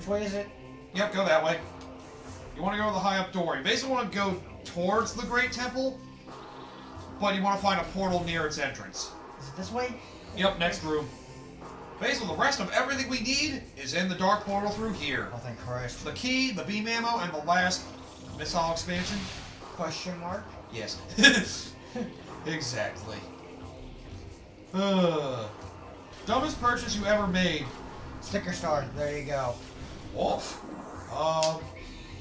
Which way is it? Yep, go that way. You want to go to the high up door. You basically want to go towards the Great Temple, but you want to find a portal near its entrance. Is it this way? Yep, next room. Basically, the rest of everything we need is in the dark portal through here. Oh, thank Christ. The key, the beam ammo, and the last missile expansion. Question mark? Yes. exactly. Uh, dumbest purchase you ever made. Sticker star. There you go. Wolf. Um,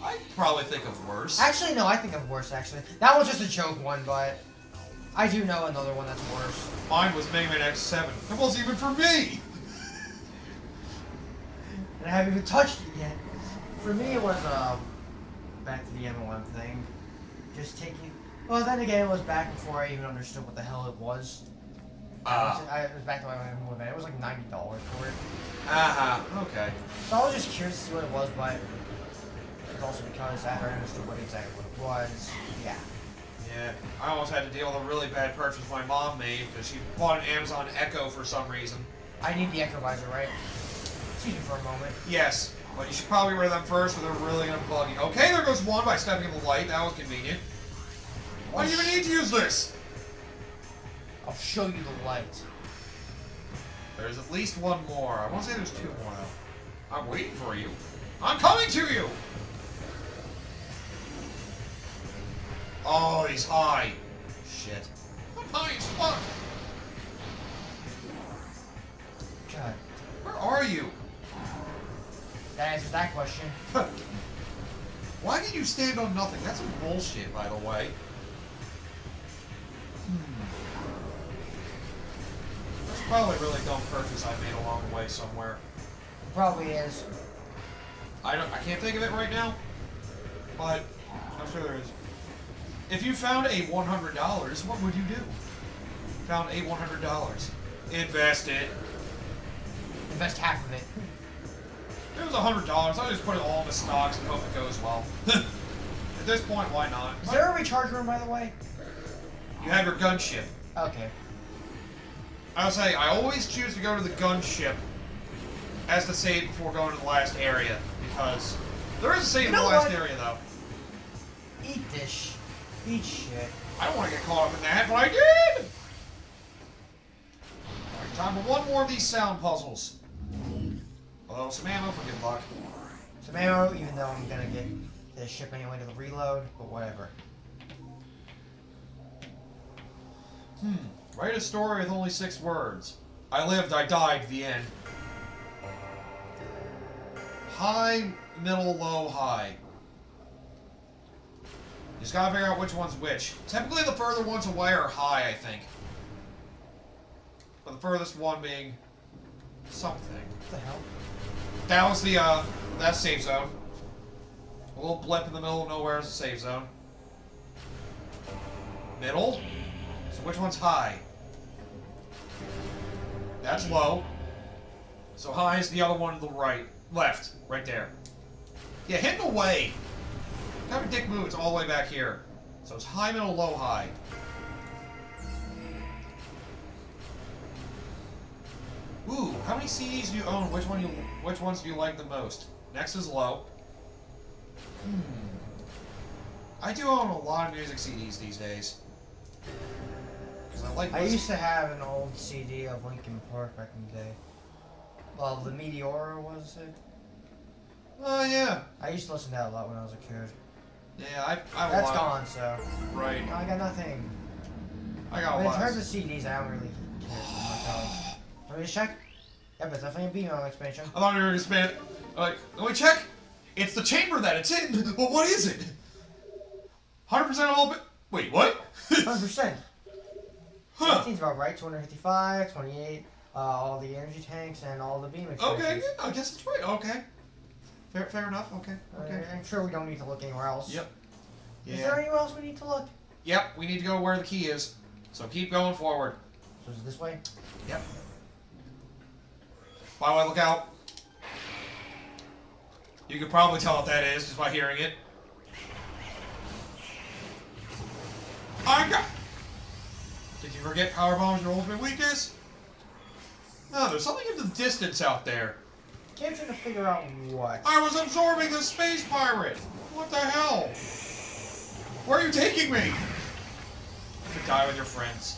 I probably think of worse. Actually, no, I think of worse, actually. That was just a joke one, but I do know another one that's worse. Mine was Mega Man X7. It wasn't even for me. And I haven't even touched it yet. For me, it was, uh, back to the MLM thing. Just taking... Well, then again, it was back before I even understood what the hell it was. Ah. I, it was back to my MLM. It was like $90 for it. Uh huh. Okay. So I was just curious to see what it was, but it's also because I understood what exactly what it was, yeah. Yeah. I almost had to deal with a really bad purchase my mom made because she bought an Amazon Echo for some reason. I need the Echo Visor, right? Excuse me for a moment. Yes, but you should probably wear them first, or they're really gonna bug you. Okay, there goes one by stepping in the light. That was convenient. Why do you even need to use this? I'll show you the light. There's at least one more. I want to say there's two more. I'm waiting for you. I'm coming to you. Oh, he's high. Shit. I'm high as fuck. God, Where are you? that answers that question. Why did you stand on nothing? That's some bullshit, by the way. Probably a really dumb purchase I made along the way somewhere. Probably is. I don't. I can't think of it right now, but I'm sure there is. If you found a one hundred dollars, what would you do? Found a one hundred dollars. Invest it. Invest half of it. It was a hundred dollars, I just put it all in the stocks and hope it goes well. At this point, why not? Is there a recharge room, by the way? You have your gunship. Okay. I'll say I always choose to go to the gunship as the save before going to the last area because there is a save You in the last what? area though. Eat this. Eat shit. I don't want to get caught up in that, but I did. Alright, time for one more of these sound puzzles. Although some ammo for good luck. Some ammo, even though I'm gonna get this ship anyway to the reload, but whatever. Hmm. Write a story with only six words. I lived, I died, the end. High, middle, low, high. You just gotta figure out which one's which. Typically the further ones away are high, I think. But the furthest one being something. What the hell? That was the, uh, that's safe zone. A little blip in the middle of nowhere is a safe zone. Middle? So which one's high? That's low. So high is the other one to the right. Left. Right there. Yeah, hidden away. Have a dick move, it's all the way back here. So it's high, middle, low, high. Ooh, how many CDs do you own? Which one you which ones do you like the most? Next is low. Hmm. I do own a lot of music CDs these days. I like I used to have an old CD of Linkin Park back in the day. Well, the Meteora was it? Oh yeah. I used to listen to that a lot when I was a kid. Yeah, I I That's gone, so Right. I got nothing. I got But in terms of CDs, I don't really care too much. else. Let me just check. Yep, it's definitely a Beano expansion. I thought you were gonna spend like let me check. It's the chamber that it's in. Well what is it? Hundred percent of all Wait, what? 100%. Huh. That seems about right. 255, 28, uh, all the energy tanks, and all the beam expansions. Okay, yeah, I guess it's right. Okay. Fair, fair enough. Okay. Uh, Okay. I'm sure we don't need to look anywhere else. Yep. Yeah. Is there anywhere else we need to look? Yep, we need to go where the key is. So keep going forward. So is it this way? Yep. By the way, look out. You could probably tell what that is just by hearing it. I got. Did you forget power bombs your ultimate weakness? No, there's something in the distance out there. Can't seem to figure out what. I was absorbing the space pirate! What the hell? Where are you taking me? To die with your friends.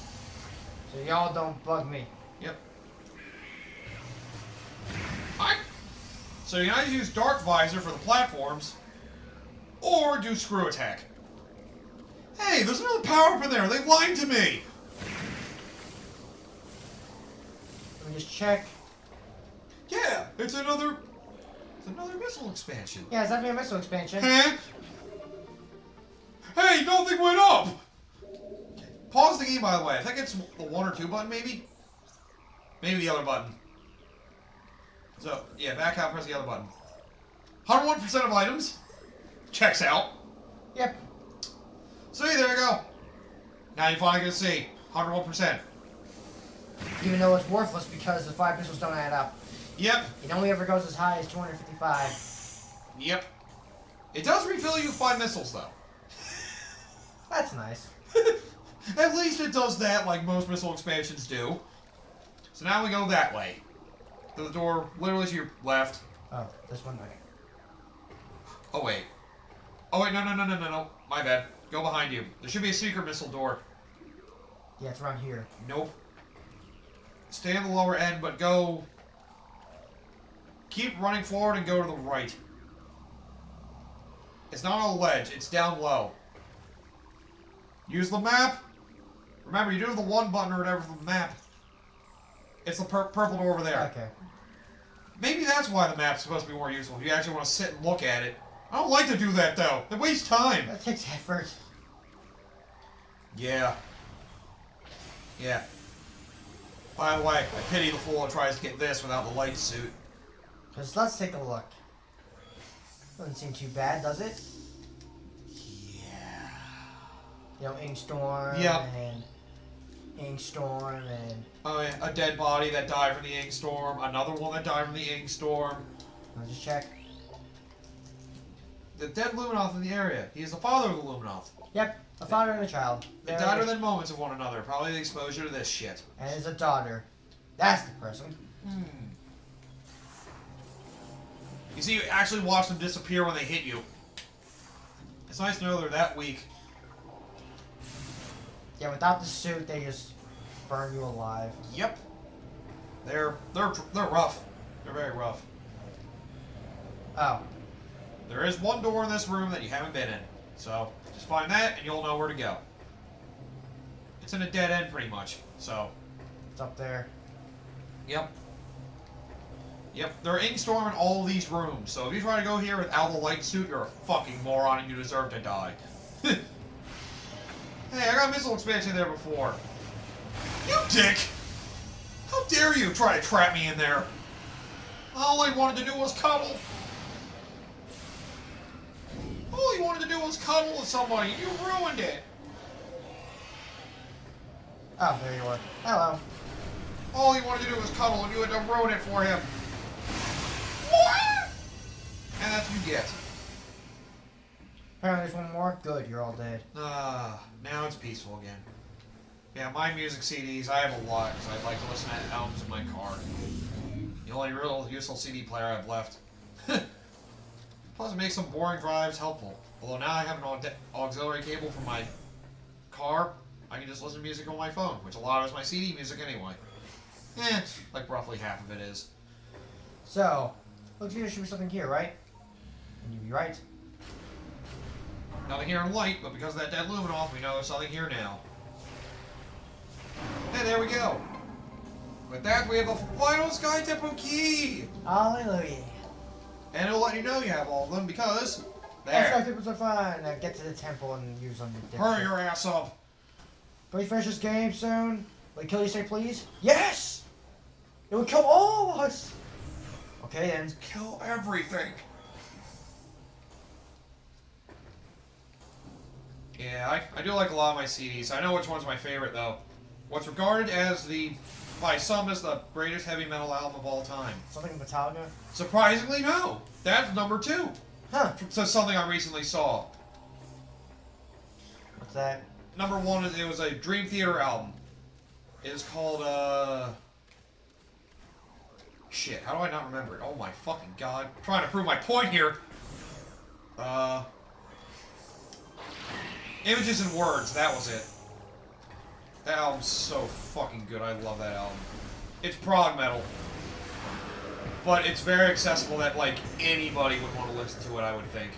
So y'all don't bug me. Yep. I. So you can either use Dark Visor for the platforms, or do Screw Attack. Hey, there's another power up in there. They lied to me. Let me just check. Yeah, it's another. It's another missile expansion. Yeah, it's definitely a missile expansion. Huh? Hey, nothing went up. Pause the game, by the way. I think it's the one or two button, maybe. Maybe the other button. So yeah, back out. Press the other button. 101% of items. Checks out. Yep. See, there you go. Now you finally get to see 101%. Even though it's worthless because the five pistols don't add up. Yep, It only ever goes as high as 255. yep. It does refill you five missiles, though. That's nice. At least it does that like most missile expansions do. So now we go that way. To the door literally to your left. Oh, this one. Okay. Oh, wait. Oh, wait, no, no, no, no, no, no. My bad. Go behind you. There should be a secret missile door. Yeah, it's around here. Nope. Stay on the lower end, but go... Keep running forward and go to the right. It's not on a ledge. It's down low. Use the map. Remember, you do have the one button or whatever for the map. It's the pur purple door over there. Okay. Maybe that's why the map's supposed to be more useful. If you actually want to sit and look at it. I don't like to do that, though. It wastes time. That takes effort. Yeah. Yeah. By the way, I pity the fool who tries to get this without the light suit. Let's take a look. Doesn't seem too bad, does it? Yeah. You know, Ingstorm Yep. and Ingstorm and Oh, yeah. A dead body that died from the Ingstorm. Another one that died from the Ingstorm. I'll just check. The dead Luminoth in the area. He is the father of the Luminoth. Yep, a father and a child. They There died it is. within moments of one another. Probably the exposure to this shit. And it's a daughter. That's the person. Hmm. You see, you actually watch them disappear when they hit you. It's nice to know they're that weak. Yeah, without the suit, they just burn you alive. Yep. They're they're they're rough. They're very rough. Oh, There is one door in this room that you haven't been in, so just find that and you'll know where to go. It's in a dead end, pretty much. So, it's up there. yep. Yep, they're Ingstorm in all these rooms. So if you try to go here without the light suit, you're a fucking moron and you deserve to die. hey, I got missile expansion there before. You dick! How dare you try to trap me in there? All I wanted to do was cuddle. All he wanted to do was cuddle with somebody. You ruined it. Oh, there you are. Hello. All he wanted to do was cuddle, and you had to ruin it for him. What? And that's what you get. Apparently there's one more. Good, you're all dead. Ah, now it's peaceful again. Yeah, my music CDs, I have a lot, because I like to listen to albums in my car. The only real useful CD player I have left. Plus, it makes some boring drives helpful. Although now I have an aux- auxiliary cable for my car, I can just listen to music on my phone, which a lot of is my CD music anyway. Eh, like roughly half of it is. So, looks like there should be something here, right? And you'd be right. Nothing here in light, but because of that dead Luminoth, we know there's something here now. And there we go. With that, we have the final Sky Temple key! Hallelujah. And it'll let you know you have all of them because... There. tippers are fun. Now get to the temple and use them. Hurry your ass up. Can we finish this game soon? Will kill you say please? Yes! It will kill all of us! Okay then. Kill everything. Yeah, I, I do like a lot of my CDs. I know which one's my favorite, though. What's regarded as the, by some, as the greatest heavy metal album of all time. Something in Metallica? Surprisingly, no. That's number two. Huh. So something I recently saw. What's that? Number one, it was a Dream Theater album. It is called, uh... Shit, how do I not remember it? Oh my fucking god. I'm trying to prove my point here. Uh. Images and Words, that was it. That album's so fucking good. I love that album. It's prog metal. But it's very accessible that, like, anybody would want to listen to it, I would think.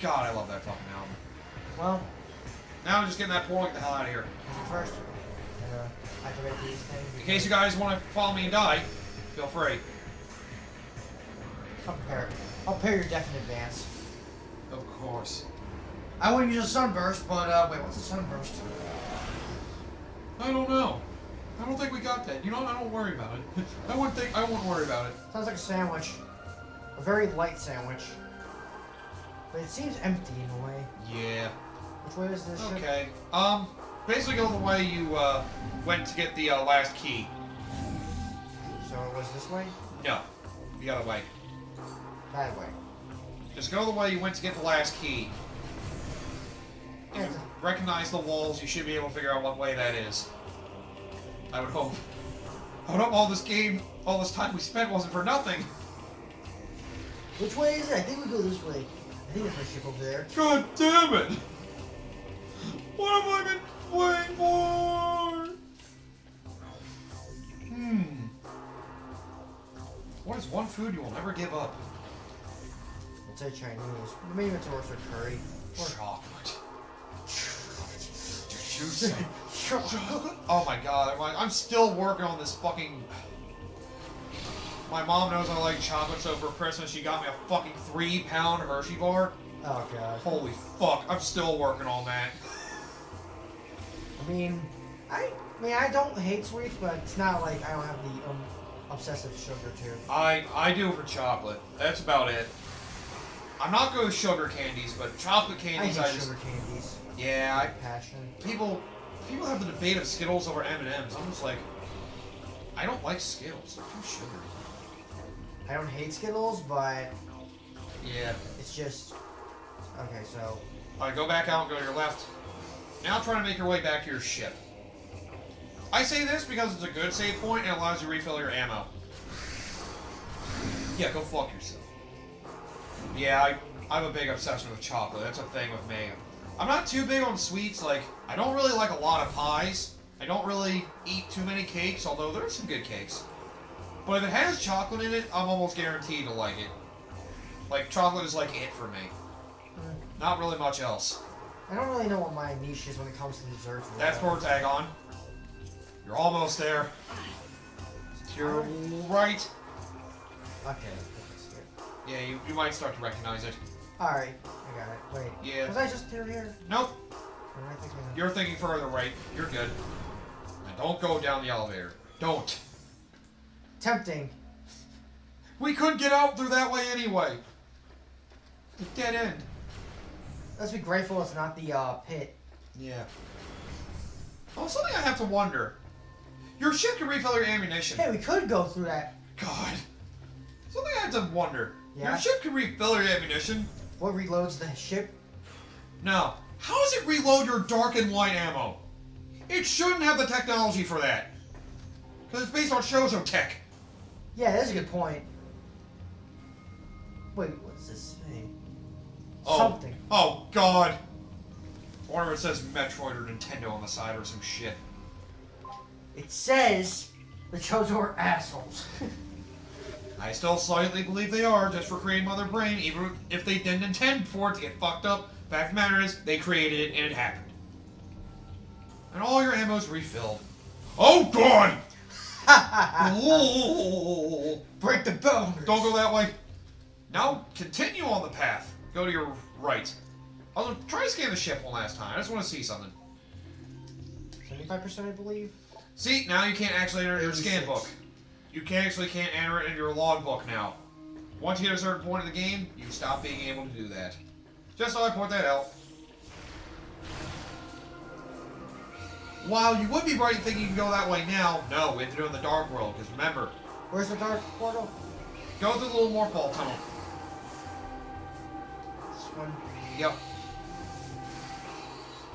God, I love that fucking album. Well, Now I'm just getting that get the hell out of here. first? Uh, activate these things. In case you guys want to follow me and die, feel free. I'll prepare. I'll prepare your death in advance. Of course. I wouldn't use a sunburst, but uh, wait, what's a sunburst? I don't know. I don't think we got that. You know, I don't worry about it. I wouldn't think. I won't worry about it. Sounds like a sandwich. A very light sandwich. But it seems empty in a way. Yeah. Which way is this ship? Okay. Um. Basically, go the way you uh, went to get the uh, last key. So it was this way? No, the other way. That way. Just go the way you went to get the last key. If Yeah. you recognize the walls, you should be able to figure out what way that is. I would hope. I would hope all this game, all this time we spent wasn't for nothing. Which way is it? I think we go this way. I think there's my ship over there. God damn it! What have I been waiting for? Hmm. What is one food you will never give up? Let's say Chinese. Maybe it's also curry. Or Chocolate. Oh my god, I'm, like, I'm still working on this fucking... My mom knows I like chocolate, so for Christmas she got me a fucking three pound Hershey bar. Oh god. Holy fuck, I'm still working on that. I mean, I, I mean, I don't hate sweets, but it's not like I don't have the um, obsessive sugar too. I I do for chocolate. That's about it. I'm not good with sugar candies, but chocolate I candies hate I, just sugar candies. Yeah. I, Passion. people people have the debate of Skittles over M and M's. I'm just like, I don't like Skittles. They're too sugary. I don't hate Skittles, but Yeah. it's just okay. So All right, go back out and go to your left. Now try to make your way back to your ship. I say this because it's a good save point and allows you to refill your ammo. Yeah, go fuck yourself. Yeah, I, I have a big obsession with chocolate. That's a thing with me. I'm not too big on sweets. Like, I don't really like a lot of pies. I don't really eat too many cakes, although there are some good cakes. But if it has chocolate in it, I'm almost guaranteed to like it. Like, chocolate is like it for me. mm, Not really much else. I don't really know what my niche is when it comes to desserts. That's really. towards Agon. You're almost there. To your right. Okay. Yeah, you, you might start to recognize it. All right, I got it. Wait. Yeah. Was I just through here? Nope. Or am I thinking? You're thinking further right. You're good. Don't go down the elevator. Don't. Tempting. We couldn't get out through that way anyway. The dead end. Let's be grateful it's not the uh, pit. Yeah. Oh, something I have to wonder. Your ship can refill your ammunition. Hey, we could go through that. God. Something I have to wonder. Yeah? Your ship can refill your ammunition. What reloads the ship? Now, how does it reload your dark and light ammo? It shouldn't have the technology for that. Because it's based on Chozo tech. Yeah, that's a good point. Wait, what's this thing? Oh. Something. Oh, God. I wonder if it says Metroid or Nintendo on the side or some shit. It says the Chozo are assholes. I still slightly believe they are, just for creating Mother Brain, even if they didn't intend for it to get fucked up. Fact of the matter is, they created it and it happened. And all your ammo's refilled. Oh, God! Break the bone. Don't go that way. Now continue on the path. Go to your right. Although, try to scan the ship one last time. I just want to see something. Seventy-five percent, I believe. See, now you can't actually enter your scan book. You can actually can't enter it in your logbook now. Once you hit a certain point in the game, you stop being able to do that. Just thought I'd point that out. While you would be right thinking you can go that way now, no, we have to do it in the dark world, because remember, Where's the dark portal? go through the little Morphball tunnel. This one. Yep.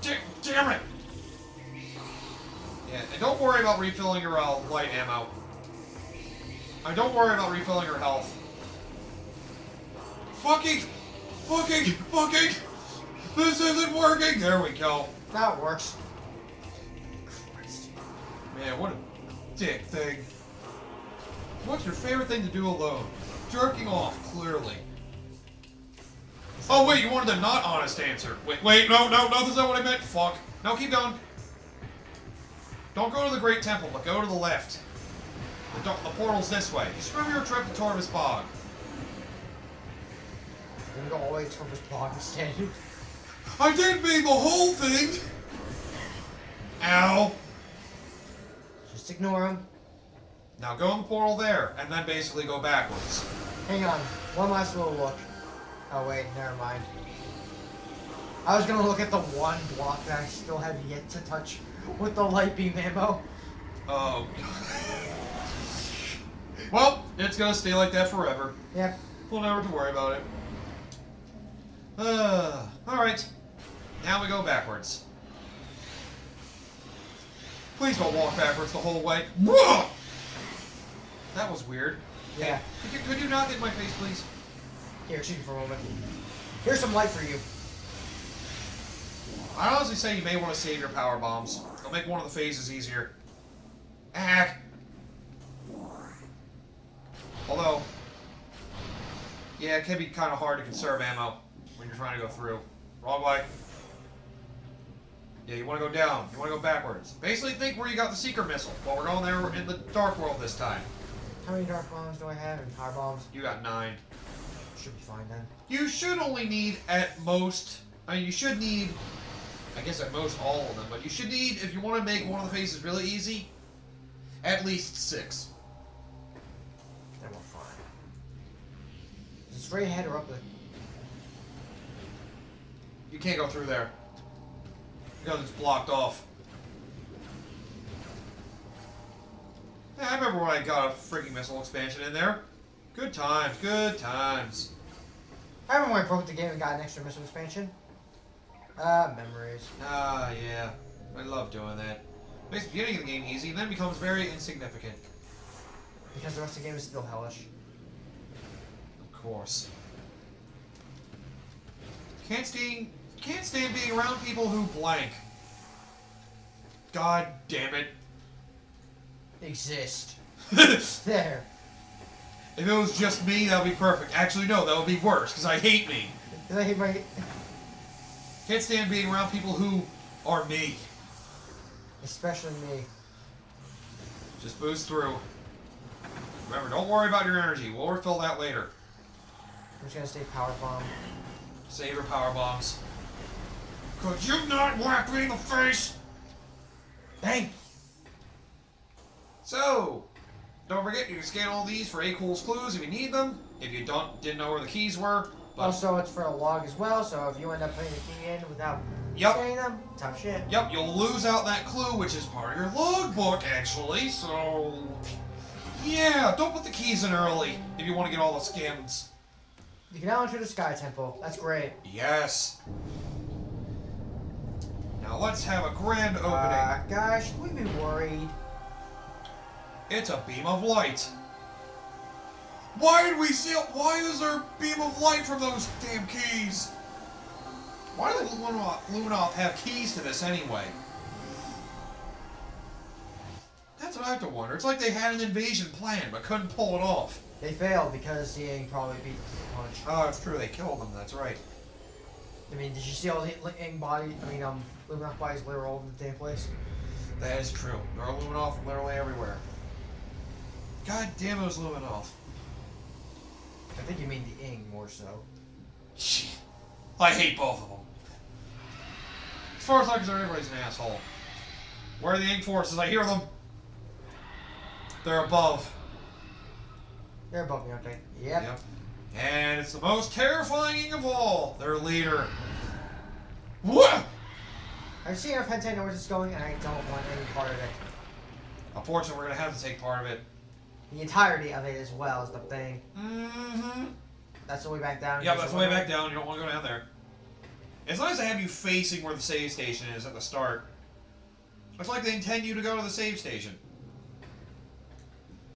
Damn, damn it! Yeah, and don't worry about refilling your uh, light ammo. I don't worry about refilling her health. Fucking, fucking, fucking. This isn't working. There we go. That works. Christ. Man, what a dick thing. What's your favorite thing to do alone? Jerking off, clearly. Oh wait, you wanted the not honest answer. Wait, wait, no, no, no, that's not what I meant. Fuck. No, keep going. Don't go to the Great Temple, but go to the left. The, the portal's this way. Just remember your trip to Torvus Bog. Gonna go all the way to this bog instead. I didn't mean the whole thing! Ow! Just ignore him. Now go in the portal there, and then basically go backwards. Hang on. One last little look. Oh wait, never mind. I was gonna look at the one block that I still have yet to touch with the light beam ammo. Oh, God. Well, it's gonna stay like that forever. Yep. We'll never have to worry about it. Uh, alright. Now we go backwards. Please don't walk backwards the whole way. That was weird. Yeah. Could you, could you not get in my face, please? Here, me for a moment. Here's some light for you. I honestly say you may want to save your power bombs. They'll make one of the phases easier. Ah. Although, yeah, it can be kind of hard to conserve ammo when you're trying to go through. Wrong way. Yeah, you want to go down. You want to go backwards. Basically, think where you got the seeker missile. Well, we're going there in the dark world this time. How many dark bombs do I have and power bombs? You got nine. Should be fine then. You should only need at most. I mean, you should need. I guess at most all of them, but you should need if you want to make one of the faces really easy. At least six. Straight ahead or up there. You can't go through there because it's blocked off. Yeah, I remember when I got a freaking missile expansion in there. Good times, good times. I remember when I broke the game and got an extra missile expansion. Uh, memories. Ah, yeah. I love doing that. Makes the beginning of the game easy, then becomes very insignificant. Because the rest of the game is still hellish. Of course. Can't stand can't stand being around people who blank. God damn it. Exist. There. If it was just me, that would be perfect. Actually, no, that would be worse, because I hate me. I hate my... Can't stand being around people who are me. Especially me. Just boost through. Remember, don't worry about your energy. We'll refill that later. I'm just gonna stay power bomb. Save your power bombs. Could you not whack me in the face? Bang! So, don't forget you can scan all these for A Cool's clues if you need them. If you don't didn't know where the keys were, but Also, it's for a log as well, so if you end up putting the key in without Yep. scanning them, tough shit. yep, you'll lose out that clue, which is part of your logbook actually. So, yeah, don't put the keys in early if you want to get all the scans. You can now enter the Sky Temple. That's great. Yes. Now let's have a grand opening. Uh, guys, should we be worried? It's a beam of light. Why did we see? it? Why is there a beam of light from those damn keys? Why do the Luminoth, Luminoth have keys to this anyway? That's what I have to wonder. It's like they had an invasion plan but couldn't pull it off. They failed because the Yang probably beat the punch. Oh, it's true. They killed them. That's right. I mean, did you see all the Yang body? I mean, um, Luminoth bodies literally all over the damn place. That is true. There are Luminoth literally everywhere. God damn those Luminoth. I think you mean the Ing more so. Shit. I hate both of them. As far as I'm concerned, everybody's an asshole. Where are the Ing forces? I hear them. They're above. They're above me, aren't they? Yep. And it's the most terrifying Ing of all. Their leader. What? I've seen enough hentai know where this is going, and I don't want any part of it. Unfortunately, we're gonna have to take part of it. The entirety of it as well is the thing. Mm-hmm. That's the way back down. Yeah, that's the way back down. You don't want to go down there. As long as to have you facing where the save station is at the start. It's like they intend you to go to the save station.